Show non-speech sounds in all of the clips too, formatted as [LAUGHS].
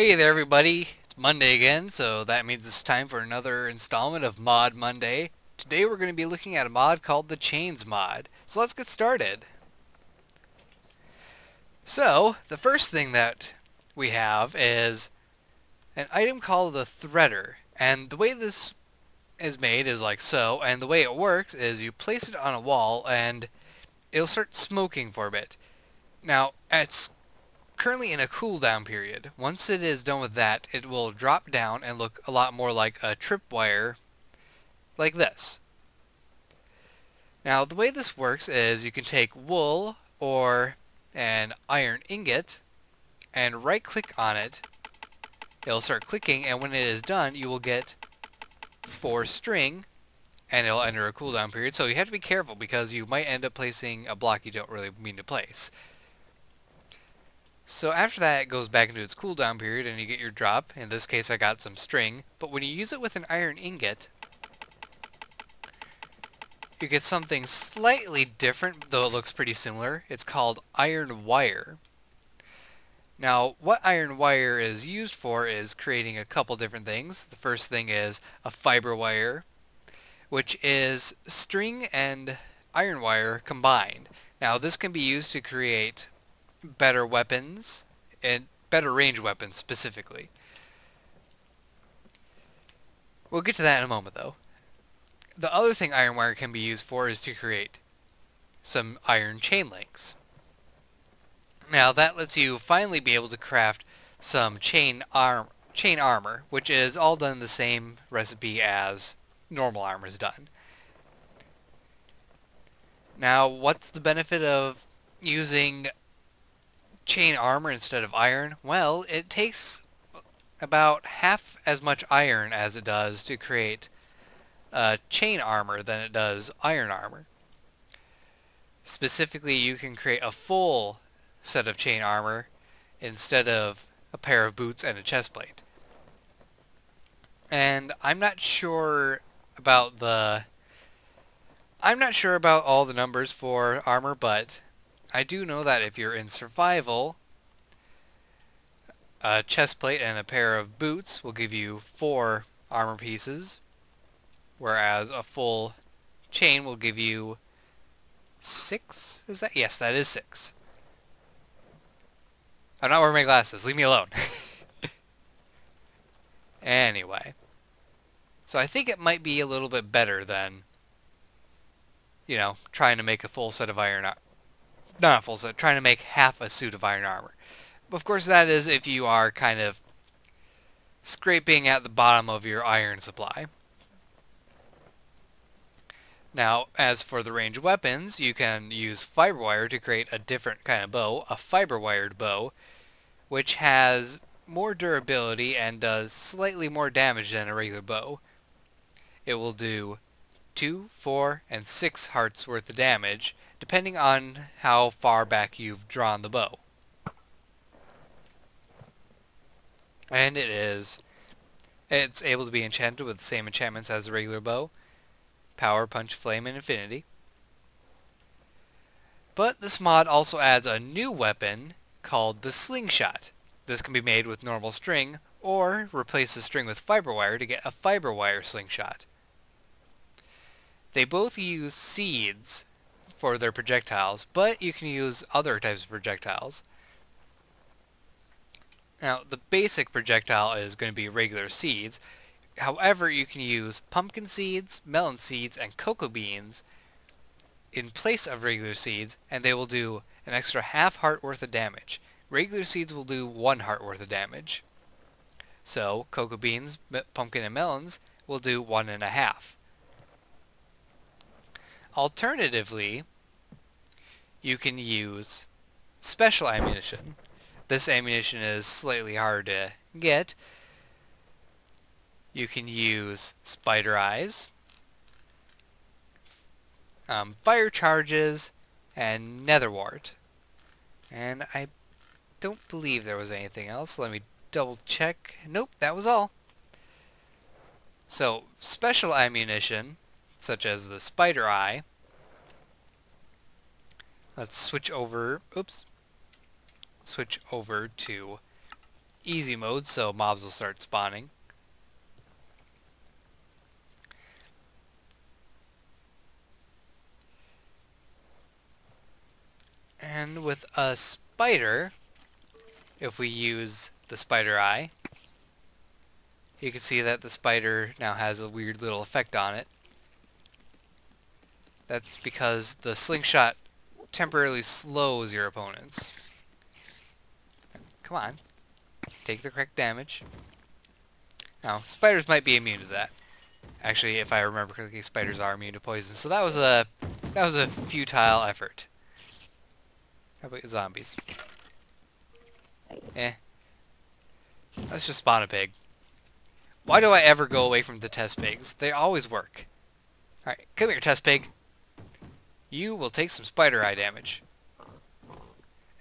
Hey there everybody, it's Monday again, so that means it's time for another installment of Mod Monday. Today we're going to be looking at a mod called the Chainz mod, so let's get started. So, the first thing that we have is an item called the Threader, and the way this is made is like so, and the way it works is you place it on a wall and it'll start smoking for a bit. Now, it's currently in a cooldown period. Once it is done with that, it will drop down and look a lot more like a tripwire, like this. Now, the way this works is you can take wool or an iron ingot and right click on it. It'll start clicking and when it is done, you will get four string and it'll enter a cooldown period. So you have to be careful because you might end up placing a block you don't really mean to place. So after that, it goes back into its cooldown period and you get your drop. In this case, I got some string. But when you use it with an iron ingot, you get something slightly different, though it looks pretty similar. It's called iron wire. Now, what iron wire is used for is creating a couple different things. The first thing is a fiber wire, which is string and iron wire combined. Now, this can be used to create better weapons and better range weapons specifically. We'll get to that in a moment though. The other thing iron wire can be used for is to create some iron chain links. Now that lets you finally be able to craft some chain arm chain armor, which is all done the same recipe as normal armor is done. Now, what's the benefit of using chain armor instead of iron? Well, it takes about half as much iron as it does to create uh, chain armor than it does iron armor. Specifically, you can create a full set of chain armor instead of a pair of boots and a chest plate. And I'm not sure about the... I'm not sure about all the numbers for armor, but I do know that if you're in survival, a chest plate and a pair of boots will give you four armor pieces, whereas a full chain will give you six? Is that? Yes, that is six. I'm not wearing my glasses. Leave me alone. [LAUGHS] anyway. So I think it might be a little bit better than, you know, trying to make a full set of iron not a full set, trying to make half a suit of iron armor. Of course, that is if you are kind of scraping at the bottom of your iron supply. Now, as for the range weapons, you can use fiber wire to create a different kind of bow, a fiber wired bow, which has more durability and does slightly more damage than a regular bow. It will do 2, 4, and 6 hearts worth of damage, depending on how far back you've drawn the bow. And it is, it's able to be enchanted with the same enchantments as the regular bow. Power, Punch, Flame, and Infinity. But this mod also adds a new weapon called the Slingshot. This can be made with normal string, or replace the string with fiber wire to get a fiber wire slingshot. They both use seeds for their projectiles, but you can use other types of projectiles. Now, the basic projectile is going to be regular seeds. However, you can use pumpkin seeds, melon seeds, and cocoa beans in place of regular seeds, and they will do an extra half heart worth of damage. Regular seeds will do one heart worth of damage. So, cocoa beans, pumpkin, and melons will do one and a half. Alternatively, you can use special ammunition. This ammunition is slightly hard to get. You can use spider eyes, um, fire charges, and netherwart. And I don't believe there was anything else. Let me double check. Nope, that was all. So, special ammunition, such as the spider eye, Let's switch over, oops, switch over to easy mode, so mobs will start spawning. And with a spider, if we use the spider eye, you can see that the spider now has a weird little effect on it. That's because the slingshot temporarily slows your opponents. Come on. Take the correct damage. Now, spiders might be immune to that. Actually, if I remember correctly, spiders are immune to poison. So that was a that was a futile effort. How about zombies? Eh. Let's just spawn a pig. Why do I ever go away from the test pigs? They always work. Alright, come here, test pig. You will take some spider eye damage.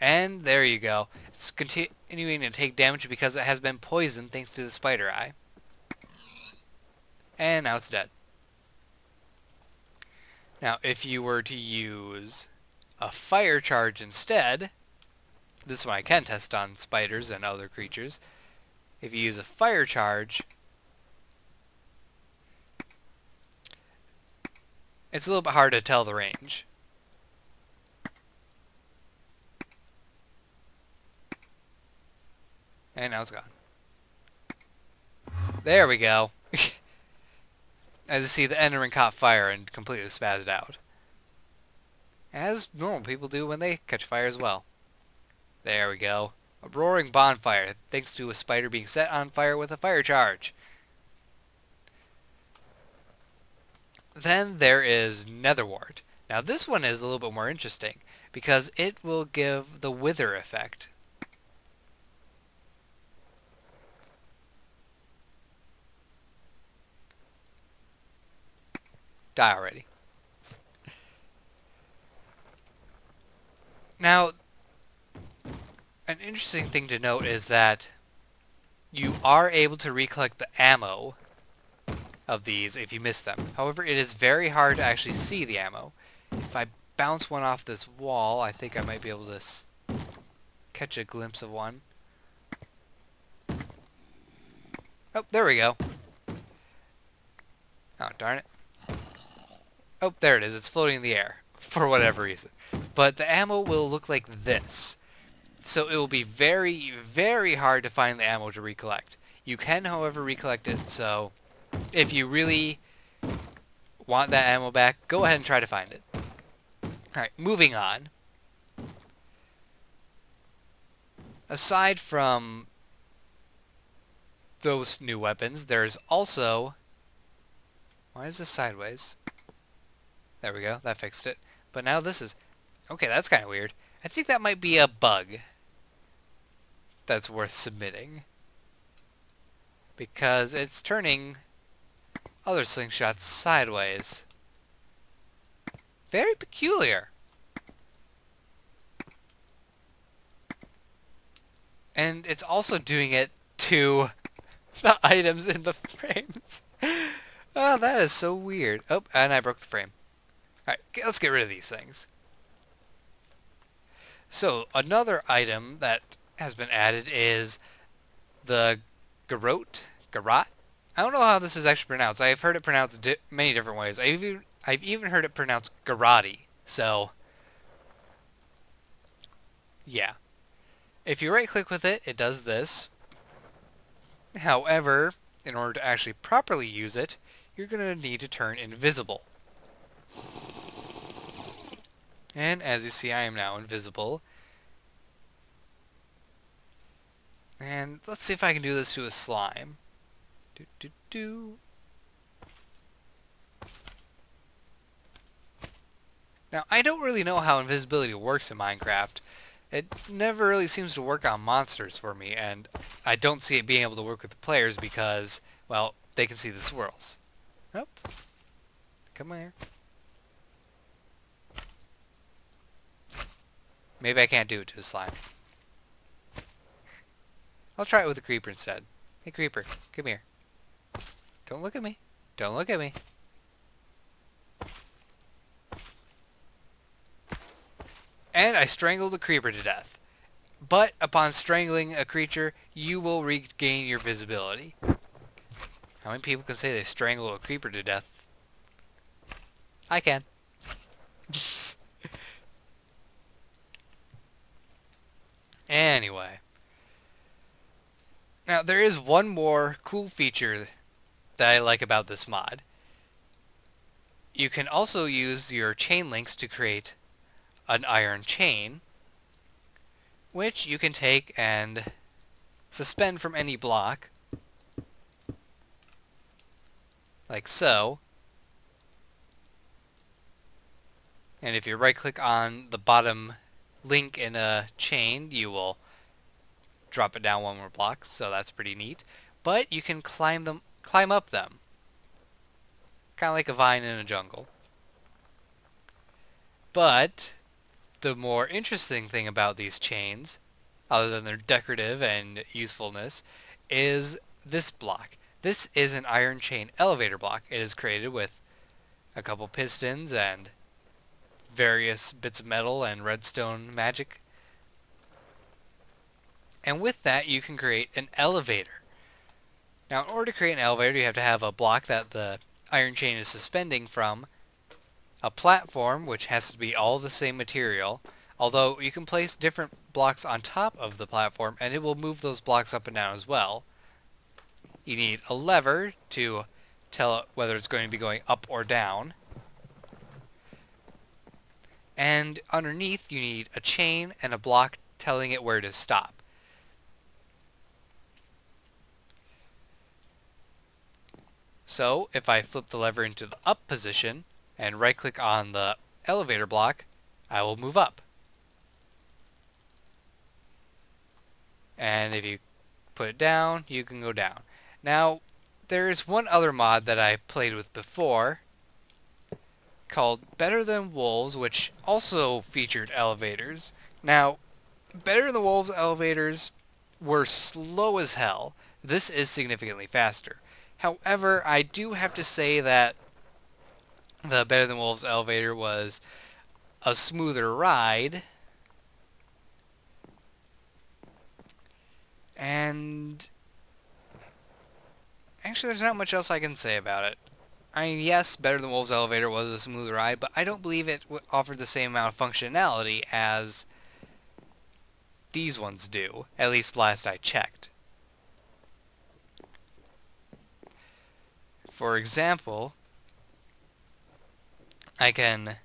And there you go. It's continuing to take damage because it has been poisoned thanks to the spider eye. And now it's dead. Now, if you were to use a fire charge instead, this one I can test on spiders and other creatures. If you use a fire charge, it's a little bit hard to tell the range. And now it's gone. There we go. [LAUGHS] As you see, the Enderman caught fire and completely spazzed out. As normal people do when they catch fire as well. There we go. A roaring bonfire, thanks to a spider being set on fire with a fire charge. Then there is Netherwart. Now this one is a little bit more interesting, because it will give the wither effect. Die already. Now, an interesting thing to note is that you are able to recollect the ammo of these if you miss them. However, it is very hard to actually see the ammo. If I bounce one off this wall, I think I might be able to catch a glimpse of one. Oh, there we go. Oh, darn it. Oh, there it is. It's floating in the air [LAUGHS] for whatever reason. But the ammo will look like this. So it will be very, very hard to find the ammo to recollect. You can, however, recollect it, so if you really want that ammo back, go ahead and try to find it. Alright, moving on. Aside from those new weapons, there's also... Why is this sideways? There we go, that fixed it. But now this is... Okay, that's kind of weird. I think that might be a bug that's worth submitting. Because it's turning other slingshots sideways. Very peculiar. And it's also doing it to [LAUGHS] the items in the frames. [LAUGHS] oh, that is so weird. Oh, and I broke the frame. Alright, let's get rid of these things. So, another item that has been added is the garrote, garrote. I don't know how this is actually pronounced. I've heard it pronounced di many different ways. I've even, I've even heard it pronounced garrote. So, yeah. If you right click with it, it does this. However, in order to actually properly use it, you're going to need to turn invisible. And as you see, I am now invisible. And let's see if I can do this to a slime. Do, do, do. Now, I don't really know how invisibility works in Minecraft. It never really seems to work on monsters for me, and I don't see it being able to work with the players because, well, they can see the swirls. Oops. Come here. Maybe I can't do it to a slime. I'll try it with a creeper instead. Hey, creeper, come here. Don't look at me. Don't look at me. And I strangled a creeper to death. but upon strangling a creature, you will regain your visibility. How many people can say they strangle a creeper to death? I can. [LAUGHS] anyway. Now, there is one more cool feature that I like about this mod. You can also use your chain links to create an iron chain, which you can take and suspend from any block, like so. And if you right click on the bottom link in a chain, you will drop it down one more block, so that's pretty neat. But you can climb them, climb up them. Kind of like a vine in a jungle. But the more interesting thing about these chains, other than their decorative and usefulness, is this block. This is an iron chain elevator block. It is created with a couple pistons and various bits of metal and redstone magic. And with that you can create an elevator. Now in order to create an elevator you have to have a block that the iron chain is suspending from, a platform which has to be all the same material, although you can place different blocks on top of the platform and it will move those blocks up and down as well. You need a lever to tell it whether it's going to be going up or down. And underneath you need a chain and a block telling it where to stop. So if I flip the lever into the up position and right click on the elevator block, I will move up. And if you put it down, you can go down. Now, there is one other mod that I played with before called Better Than Wolves, which also featured elevators. Now, Better Than Wolves elevators were slow as hell. This is significantly faster. However, I do have to say that the Better Than Wolves elevator was a smoother ride. And actually there's not much else I can say about it. I mean, yes, Better Than Wolves elevator was a smooth ride, but I don't believe it offered the same amount of functionality as these ones do, at least last I checked. For example, I can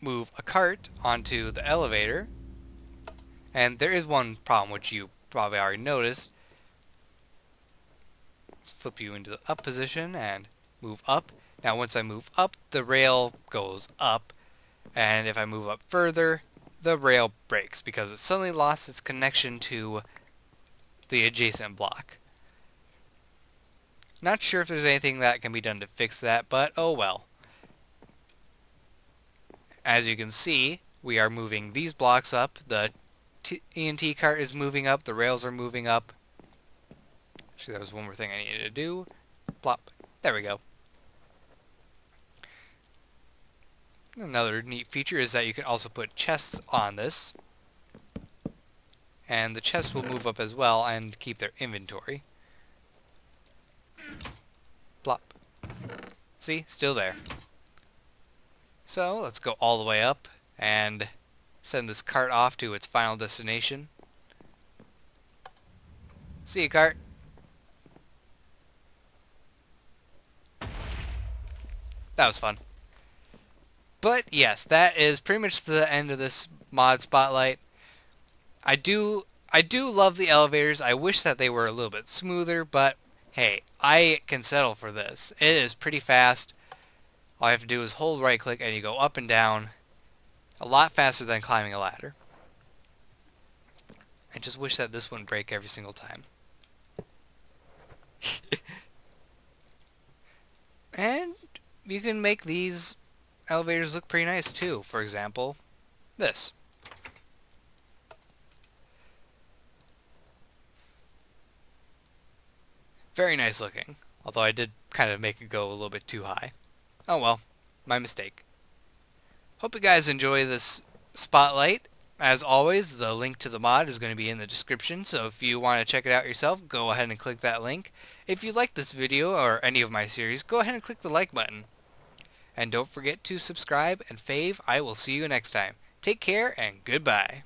move a cart onto the elevator, and there is one problem which you probably already noticed. Flip you into the up position and move up. Now once I move up, the rail goes up, and if I move up further, the rail breaks because it suddenly lost its connection to the adjacent block. Not sure if there's anything that can be done to fix that, but oh well. As you can see, we are moving these blocks up. The TNT cart is moving up. The rails are moving up. Actually, that was one more thing I needed to do. Plop. There we go. Another neat feature is that you can also put chests on this. And the chests will move up as well and keep their inventory. Plop. See? Still there. So, let's go all the way up and send this cart off to its final destination. See you, cart. That was fun. But yes, that is pretty much the end of this mod spotlight. I do I do love the elevators. I wish that they were a little bit smoother, but hey, I can settle for this. It is pretty fast. All you have to do is hold right click and you go up and down a lot faster than climbing a ladder. I just wish that this wouldn't break every single time. [LAUGHS] and you can make these elevators look pretty nice too. For example, this. Very nice looking, although I did kind of make it go a little bit too high. Oh well, my mistake. Hope you guys enjoy this spotlight, As always, the link to the mod is going to be in the description, so if you want to check it out yourself, go ahead and click that link. If you like this video or any of my series, go ahead and click the like button. And don't forget to subscribe and fave. I will see you next time. Take care and goodbye.